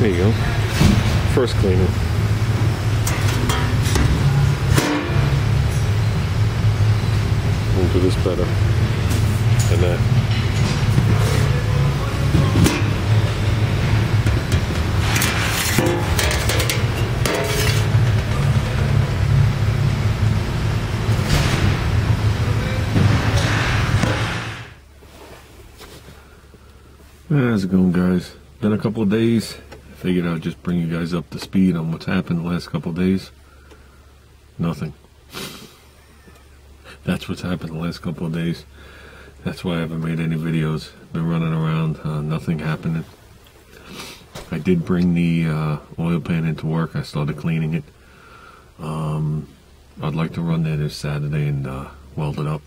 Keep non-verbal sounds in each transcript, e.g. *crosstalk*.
There you go. First cleaning. We'll do this better than that. How's it going, guys? Been a couple of days. Figured I'd just bring you guys up to speed on what's happened the last couple days. Nothing. *laughs* That's what's happened the last couple of days. That's why I haven't made any videos. Been running around, uh, nothing happening. I did bring the uh, oil pan into work. I started cleaning it. Um, I'd like to run there this Saturday and uh, weld it up.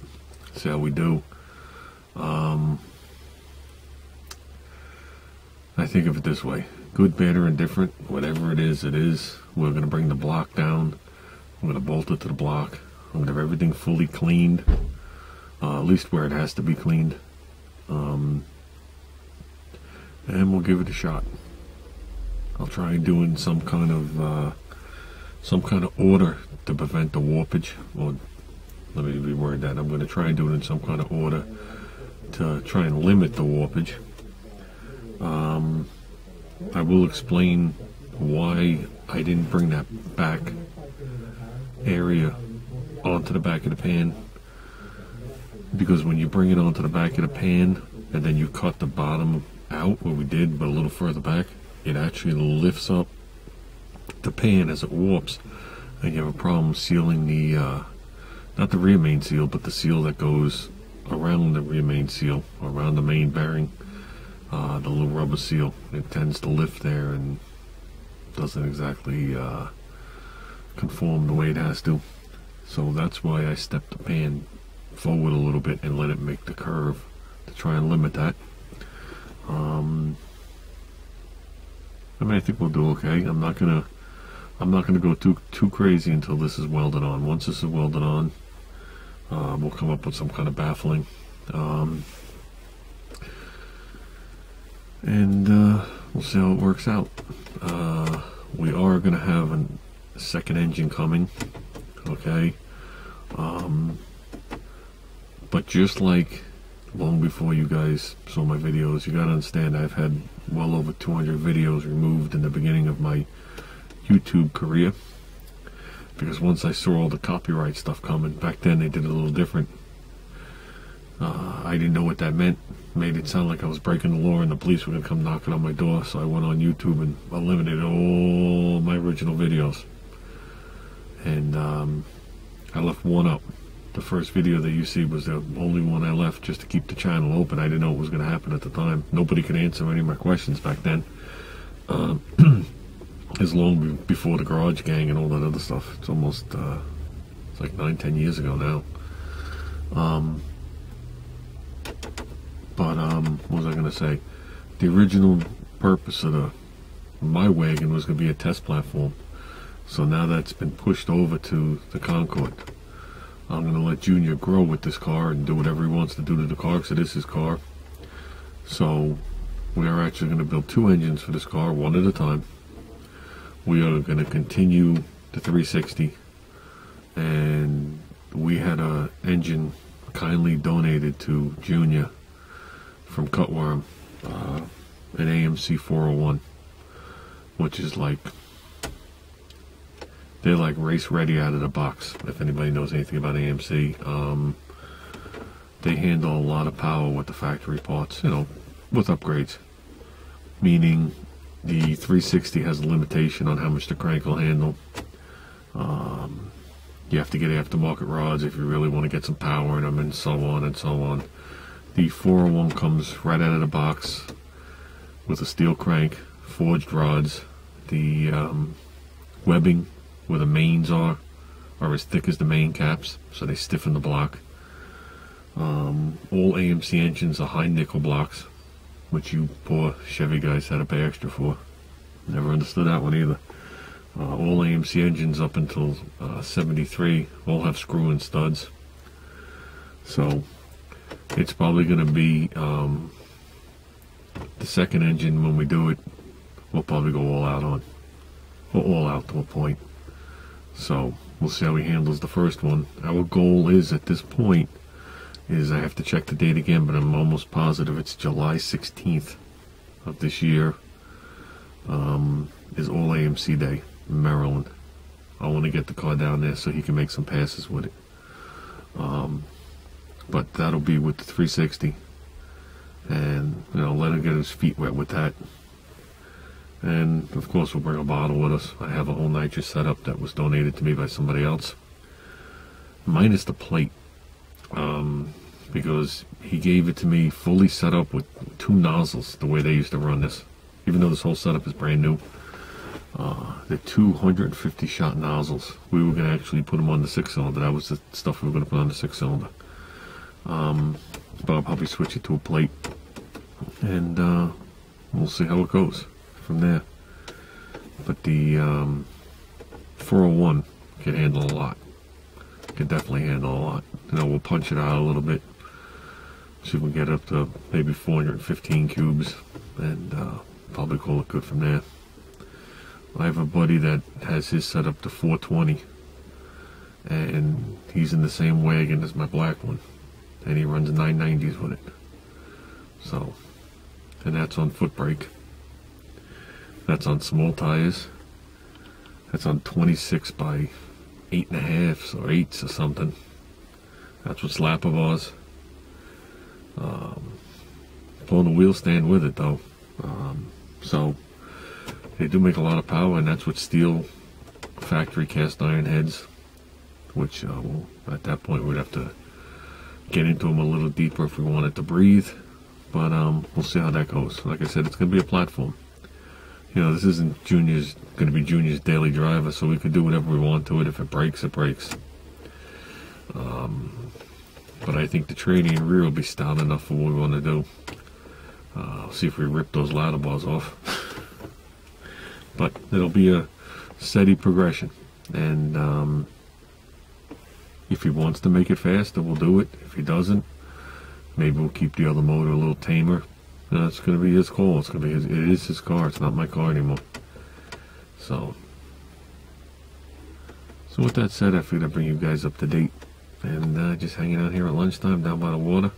See how we do. Um, I think of it this way good, bad, or indifferent, whatever it is, it is. We're going to bring the block down. I'm going to bolt it to the block. I'm going to have everything fully cleaned, uh, at least where it has to be cleaned. Um, and we'll give it a shot. I'll try doing some kind of uh, some kind of order to prevent the warpage. Or let me reword that. I'm going to try and do it in some kind of order to try and limit the warpage. Um, I will explain why I didn't bring that back area onto the back of the pan. Because when you bring it onto the back of the pan and then you cut the bottom out, where we did, but a little further back, it actually lifts up the pan as it warps. And you have a problem sealing the, uh, not the rear main seal, but the seal that goes around the rear main seal, around the main bearing uh, the little rubber seal. It tends to lift there and doesn't exactly uh, conform the way it has to. So that's why I stepped the pan forward a little bit and let it make the curve to try and limit that. Um, I mean, I think we'll do okay. I'm not gonna, I'm not gonna go too too crazy until this is welded on. Once this is welded on, uh, we'll come up with some kind of baffling. Um, and uh, we'll see how it works out. Uh, we are going to have a second engine coming, okay? Um, but just like long before you guys saw my videos, you got to understand I've had well over 200 videos removed in the beginning of my YouTube career. Because once I saw all the copyright stuff coming, back then they did a little different. Uh, I didn't know what that meant. Made it sound like I was breaking the law and the police were going to come knocking on my door. So I went on YouTube and eliminated all my original videos. And um, I left one up. The first video that you see was the only one I left just to keep the channel open. I didn't know what was going to happen at the time. Nobody could answer any of my questions back then. *clears throat* Um, as long before the Garage Gang and all that other stuff. It's almost, uh, it's like nine, ten years ago now. Um, but um, what was I going to say? The original purpose of the my wagon was going to be a test platform. So now that's been pushed over to the Concord. I'm going to let Junior grow with this car and do whatever he wants to do to the car because it is his car. So we are actually going to build two engines for this car, one at a time. We are going to continue the 360 and we had a engine kindly donated to Junior from Cutworm, uh, an AMC 401, which is like they're like race ready out of the box. If anybody knows anything about AMC, um, they handle a lot of power with the factory parts, you know, with upgrades. Meaning, the 360 has a limitation on how much the crank will handle. Um, you have to get aftermarket rods if you really want to get some power in them, and so on and so on. The 401 comes right out of the box with a steel crank, forged rods. The um, webbing where the mains are are as thick as the main caps, so they stiffen the block. Um, all AMC engines are high nickel blocks, which you poor Chevy guys had to pay extra for. Never understood that one either. Uh, all AMC engines up until uh, 73 all have screw and studs. So it's probably going to be um, the second engine when we do it we'll probably go all out on. All out to a point. So we'll see how he handles the first one. Our goal is at this point is I have to check the date again, but I'm almost positive it's July 16th of this year. Um, is all AMC day in Maryland. I want to get the car down there so he can make some passes with it. Um, but that'll be with the 360, and you know let him get his feet wet with that. And of course, we'll bring a bottle with us. I have a whole nitrous setup that was donated to me by somebody else, minus the plate, um, because he gave it to me fully set up with two nozzles, the way they used to run this. Even though this whole setup is brand new, uh, the 250 shot nozzles. We were going to actually put them on the six cylinder. That was the stuff we were going to put on the six cylinder. Um, but I'll probably switch it to a plate, and uh, we'll see how it goes from there. But the um, 401 can handle a lot. Can definitely handle a lot. You know, we'll punch it out a little bit. See if we can get up to maybe 415 cubes, and uh, probably call it good from there. I have a buddy that has his set up to 420, and he's in the same wagon as my black one, and he runs 990s with it. So, and that's on foot brake. That's on small tires. That's on 26 by eight and a halfs or eights or something. That's what's lap of ours. Um, pulling the wheel stand with it though. Um, so they do make a lot of power, and that's with steel factory cast iron heads. Which uh, well, at that point we'd have to get into them a little deeper if we wanted to breathe. But um, we'll see how that goes. Like I said, it's going to be a platform you know, this isn't Junior's going to be Junior's daily driver, so we could do whatever we want to it. If it breaks, it breaks. Um, but I think the training rear will be stout enough for what we want to do. Uh, see if we rip those ladder bars off. *laughs* but it'll be a steady progression, and um, if he wants to make it faster, we'll do it. If he doesn't, maybe we'll keep the other motor a little tamer no, it's going to be his call. It's going to be his. It is his car. It's not my car anymore. So, so with that said, I figured I'd bring you guys up to date, and uh, just hanging out here at lunchtime down by the water.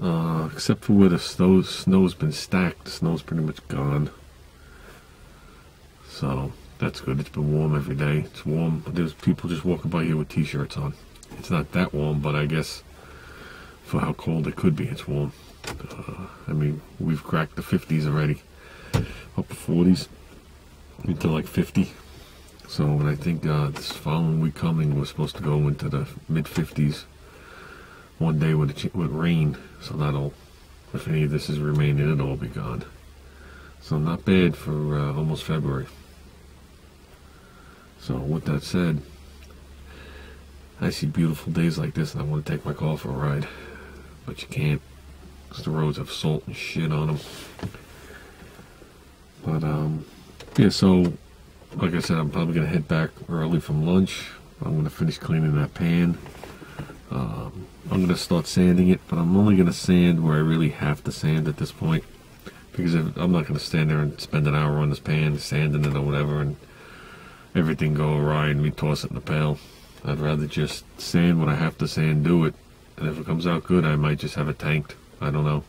Uh, except for where the snow snow's been stacked, the snow's pretty much gone. So that's good. It's been warm every day. It's warm. There's people just walking by here with t-shirts on. It's not that warm, but I guess for how cold it could be, it's warm. Uh, I mean, we've cracked the 50s already, up to 40s, into like 50. So, and I think uh, this following week coming, we're supposed to go into the mid 50s one day with, with rain. So that'll, if any of this is remaining, it'll all be gone. So not bad for uh, almost February. So with that said, I see beautiful days like this and I want to take my car for a ride, but you can't. Because the roads have salt and shit on them. But, um, yeah, so, like I said, I'm probably going to head back early from lunch. I'm going to finish cleaning that pan. Um, I'm going to start sanding it, but I'm only going to sand where I really have to sand at this point. Because if, I'm not going to stand there and spend an hour on this pan, sanding it or whatever, and everything go awry and me toss it in the pail. I'd rather just sand what I have to say and do it. And if it comes out good, I might just have it tanked. I don't know.